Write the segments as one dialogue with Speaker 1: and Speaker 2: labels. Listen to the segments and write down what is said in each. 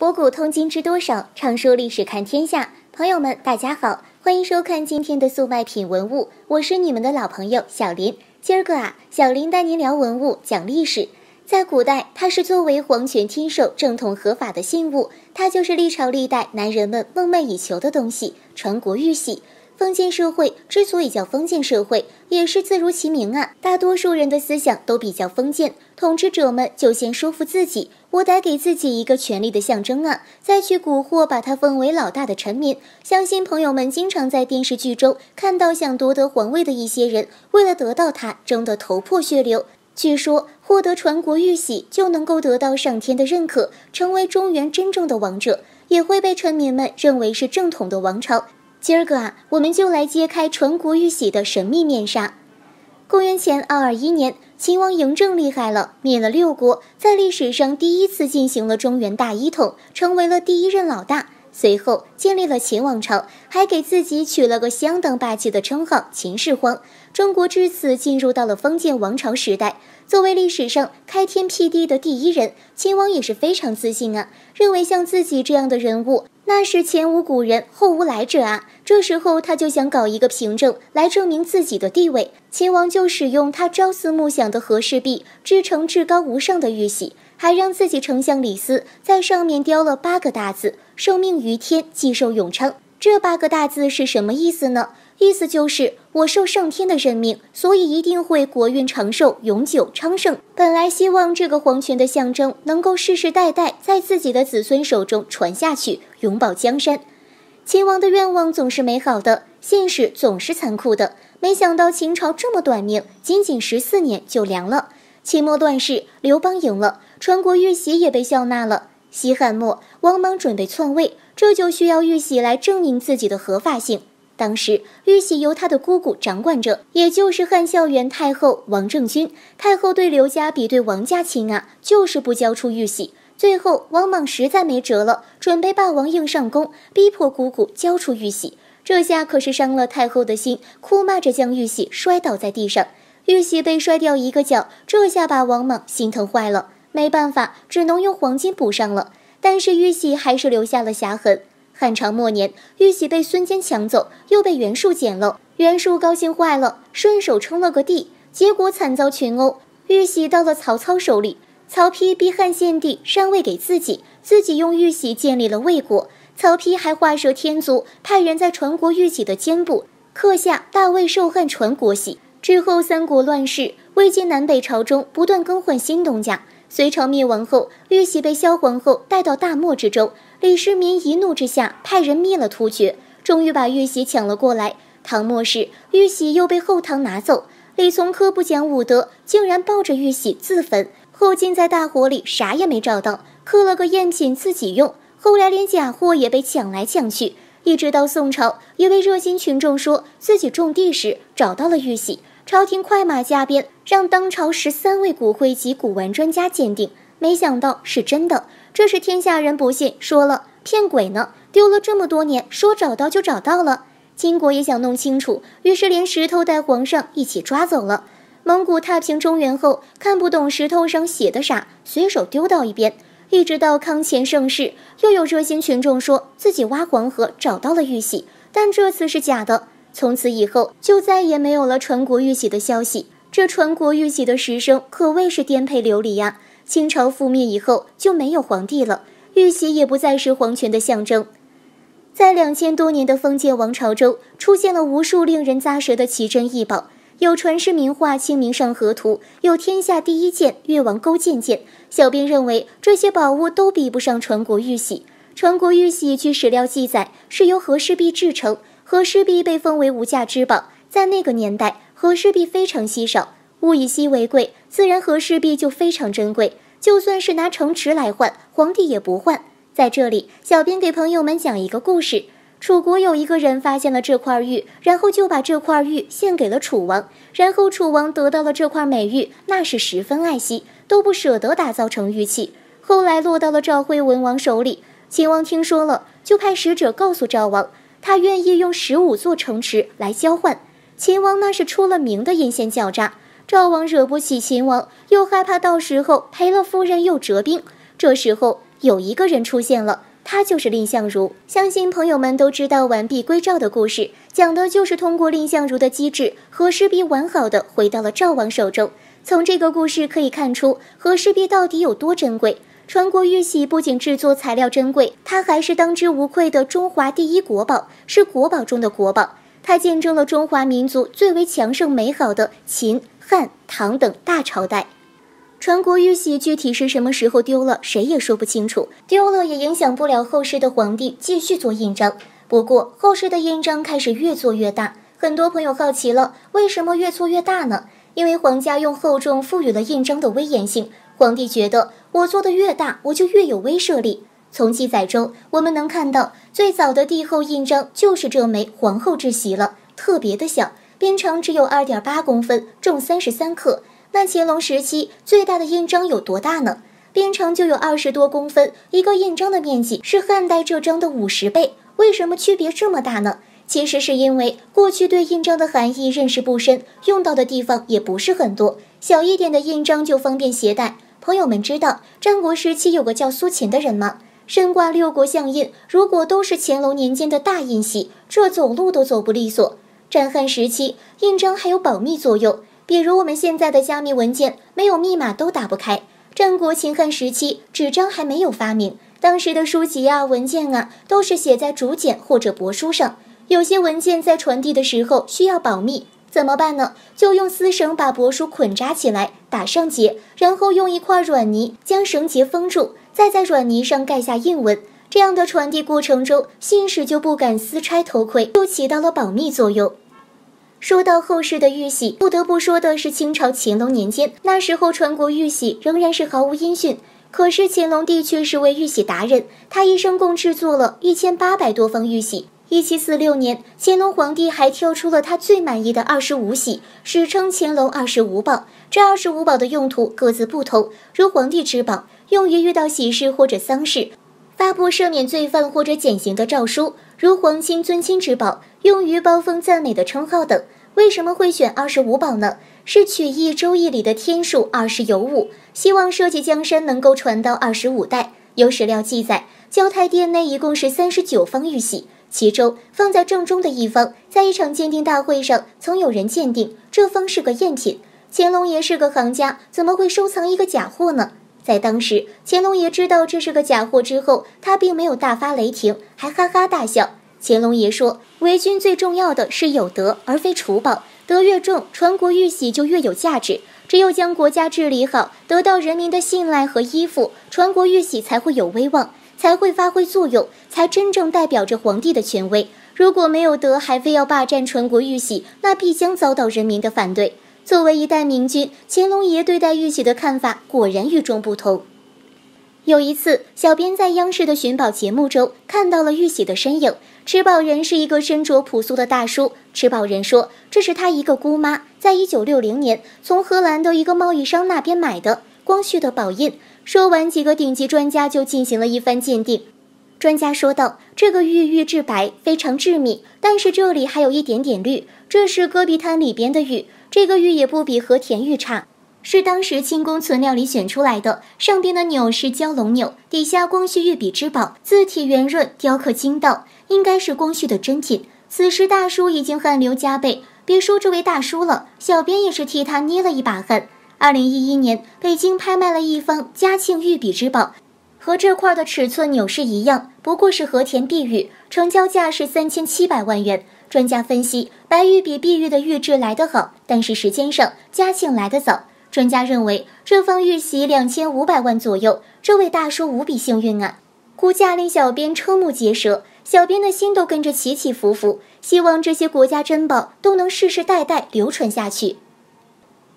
Speaker 1: 博古通今知多少，畅说历史看天下。朋友们，大家好，欢迎收看今天的速卖品文物，我是你们的老朋友小林。今儿个啊，小林带您聊文物，讲历史。在古代，它是作为皇权天授、正统合法的信物，它就是历朝历代男人们梦寐以求的东西——传国玉玺。封建社会之所以叫封建社会，也是自如其名啊。大多数人的思想都比较封建，统治者们就先说服自己，我得给自己一个权力的象征啊，再去蛊惑把他封为老大的臣民。相信朋友们经常在电视剧中看到想夺得皇位的一些人，为了得到他，争得头破血流。据说获得传国玉玺就能够得到上天的认可，成为中原真正的王者，也会被臣民们认为是正统的王朝。今儿个啊，我们就来揭开传国玉玺的神秘面纱。公元前二二一年，秦王嬴政厉害了，灭了六国，在历史上第一次进行了中原大一统，成为了第一任老大。随后建立了秦王朝，还给自己取了个相当霸气的称号——秦始皇。中国至此进入到了封建王朝时代。作为历史上开天辟地的第一人，秦王也是非常自信啊，认为像自己这样的人物。那是前无古人后无来者啊！这时候他就想搞一个凭证来证明自己的地位。秦王就使用他朝思暮想的和氏璧制成至高无上的玉玺，还让自己丞相李斯在上面雕了八个大字：“受命于天，既寿永昌。”这八个大字是什么意思呢？意思就是我受上天的任命，所以一定会国运长寿、永久昌盛。本来希望这个皇权的象征能够世世代代在自己的子孙手中传下去，永保江山。秦王的愿望总是美好的，现实总是残酷的。没想到秦朝这么短命，仅仅十四年就凉了。秦末乱世，刘邦赢了，传国玉玺也被笑纳了。西汉末，王莽准备篡位，这就需要玉玺来证明自己的合法性。当时玉玺由他的姑姑掌管着，也就是汉孝元太后王政君。太后对刘家比对王家亲啊，就是不交出玉玺。最后王莽实在没辙了，准备霸王硬上弓，逼迫姑姑交出玉玺。这下可是伤了太后的心，哭骂着将玉玺摔倒在地上。玉玺被摔掉一个角，这下把王莽心疼坏了。没办法，只能用黄金补上了。但是玉玺还是留下了瑕痕。汉朝末年，玉玺被孙坚抢走，又被袁术捡了。袁术高兴坏了，顺手称了个帝，结果惨遭群殴。玉玺到了曹操手里，曹丕逼汉献帝禅位给自己，自己用玉玺建立了魏国。曹丕还画蛇添足，派人在传国玉玺的肩部刻下“大魏受汉传国玺”。之后三国乱世，魏晋南北朝中不断更换新东家。隋朝灭亡后，玉玺被萧皇后带到大漠之中。李世民一怒之下，派人灭了突厥，终于把玉玺抢了过来。唐末时，玉玺又被后唐拿走。李从珂不讲武德，竟然抱着玉玺自焚。后晋在大火里啥也没找到，刻了个赝品自己用。后来连假货也被抢来抢去。一直到宋朝，一位热心群众说自己种地时找到了玉玺，朝廷快马加鞭，让当朝十三位骨灰级古玩专家鉴定，没想到是真的。这是天下人不信，说了骗鬼呢。丢了这么多年，说找到就找到了。金国也想弄清楚，于是连石头带皇上一起抓走了。蒙古踏平中原后，看不懂石头上写的啥，随手丢到一边。一直到康乾盛世，又有热心群众说自己挖黄河找到了玉玺，但这次是假的。从此以后，就再也没有了传国玉玺的消息。这传国玉玺的时生可谓是颠沛流离呀。清朝覆灭以后就没有皇帝了，玉玺也不再是皇权的象征。在两千多年的封建王朝中，出现了无数令人咂舌的奇珍异宝，有传世名画《清明上河图》，有天下第一剑越王勾践剑。小编认为这些宝物都比不上传国玉玺。传国玉玺据史料记载是由和氏璧制成，和氏璧被封为无价之宝，在那个年代，和氏璧非常稀少。物以稀为贵，自然和氏璧就非常珍贵。就算是拿城池来换，皇帝也不换。在这里，小编给朋友们讲一个故事：楚国有一个人发现了这块玉，然后就把这块玉献给了楚王，然后楚王得到了这块美玉，那是十分爱惜，都不舍得打造成玉器。后来落到了赵惠文王手里，秦王听说了，就派使者告诉赵王，他愿意用十五座城池来交换。秦王那是出了名的阴险狡诈。赵王惹不起秦王，又害怕到时候赔了夫人又折兵。这时候有一个人出现了，他就是蔺相如。相信朋友们都知道完璧归赵的故事，讲的就是通过蔺相如的机智，和氏璧完好的回到了赵王手中。从这个故事可以看出，和氏璧到底有多珍贵。传国玉玺不仅制作材料珍贵，它还是当之无愧的中华第一国宝，是国宝中的国宝。它见证了中华民族最为强盛美好的秦、汉、唐等大朝代。传国玉玺具体是什么时候丢了，谁也说不清楚。丢了也影响不了后世的皇帝继续做印章。不过后世的印章开始越做越大，很多朋友好奇了，为什么越做越大呢？因为皇家用厚重赋予了印章的威严性。皇帝觉得我做的越大，我就越有威慑力。从记载中我们能看到，最早的帝后印章就是这枚皇后之玺了，特别的小，边长只有二点八公分，重三十三克。那乾隆时期最大的印章有多大呢？边长就有二十多公分，一个印章的面积是汉代这张的五十倍。为什么区别这么大呢？其实是因为过去对印章的含义认识不深，用到的地方也不是很多，小一点的印章就方便携带。朋友们知道战国时期有个叫苏秦的人吗？身挂六国相印，如果都是乾隆年间的大印玺，这走路都走不利索。战汉时期印章还有保密作用。比如我们现在的加密文件，没有密码都打不开。战国秦汉时期，纸张还没有发明，当时的书籍啊、文件啊，都是写在竹简或者帛书上。有些文件在传递的时候需要保密，怎么办呢？就用丝绳把帛书捆扎起来，打上结，然后用一块软泥将绳结封住，再在软泥上盖下印文。这样的传递过程中，信使就不敢私拆偷窥，就起到了保密作用。说到后世的玉玺，不得不说的是清朝乾隆年间，那时候传国玉玺仍然是毫无音讯。可是乾隆帝却是位玉玺达人，他一生共制作了一千八百多方玉玺。一七四六年，乾隆皇帝还挑出了他最满意的二十五玺，史称乾隆二十五宝。这二十五宝的用途各自不同，如皇帝之宝，用于遇到喜事或者丧事，发布赦免罪犯或者减刑的诏书。如皇亲尊亲之宝，用于褒封赞美的称号等。为什么会选二十五宝呢？是取义《周易》里的天数二十有五，希望社稷江山能够传到二十五代。有史料记载，交泰殿内一共是三十九方玉玺，其中放在正中的一方，在一场鉴定大会上，曾有人鉴定这方是个赝品。乾隆爷是个行家，怎么会收藏一个假货呢？在当时，乾隆爷知道这是个假货之后，他并没有大发雷霆，还哈哈大笑。乾隆爷说：“为君最重要的是有德，而非储宝。德越重，传国玉玺就越有价值。只有将国家治理好，得到人民的信赖和依附，传国玉玺才会有威望，才会发挥作用，才真正代表着皇帝的权威。如果没有德，还非要霸占传国玉玺，那必将遭到人民的反对。”作为一代明君，乾隆爷对待玉玺的看法果然与众不同。有一次，小编在央视的寻宝节目中看到了玉玺的身影，持宝人是一个身着朴素的大叔。持宝人说，这是他一个姑妈，在一九六零年从荷兰的一个贸易商那边买的光绪的宝印。说完，几个顶级专家就进行了一番鉴定。专家说道：“这个玉玉质白，非常致密，但是这里还有一点点绿，这是戈壁滩里边的玉。”这个玉也不比和田玉差，是当时清宫存料里选出来的。上边的钮是蛟龙钮，底下光绪御笔之宝，字体圆润，雕刻精到，应该是光绪的珍品。此时大叔已经汗流浃背，别说这位大叔了，小编也是替他捏了一把汗。二零一一年，北京拍卖了一方嘉庆御笔之宝，和这块的尺寸钮是一样，不过是和田碧玉，成交价是三千七百万元。专家分析，白玉比碧玉的玉质来得好，但是时间上嘉庆来得早。专家认为，这方玉玺两千五百万左右，这位大叔无比幸运啊！估价令小编瞠目结舌，小编的心都跟着起起伏伏。希望这些国家珍宝都能世世代代流传下去。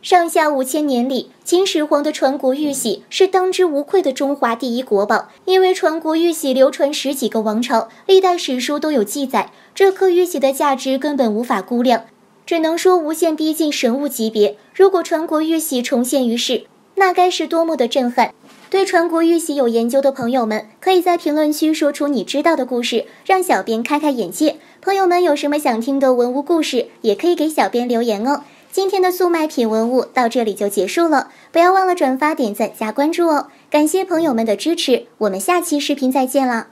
Speaker 1: 上下五千年里，秦始皇的传国玉玺是当之无愧的中华第一国宝。因为传国玉玺流传十几个王朝，历代史书都有记载。这颗玉玺的价值根本无法估量，只能说无限逼近神物级别。如果传国玉玺重现于世，那该是多么的震撼！对传国玉玺有研究的朋友们，可以在评论区说出你知道的故事，让小编开开眼界。朋友们有什么想听的文物故事，也可以给小编留言哦。今天的速卖品文物到这里就结束了，不要忘了转发、点赞、加关注哦！感谢朋友们的支持，我们下期视频再见了。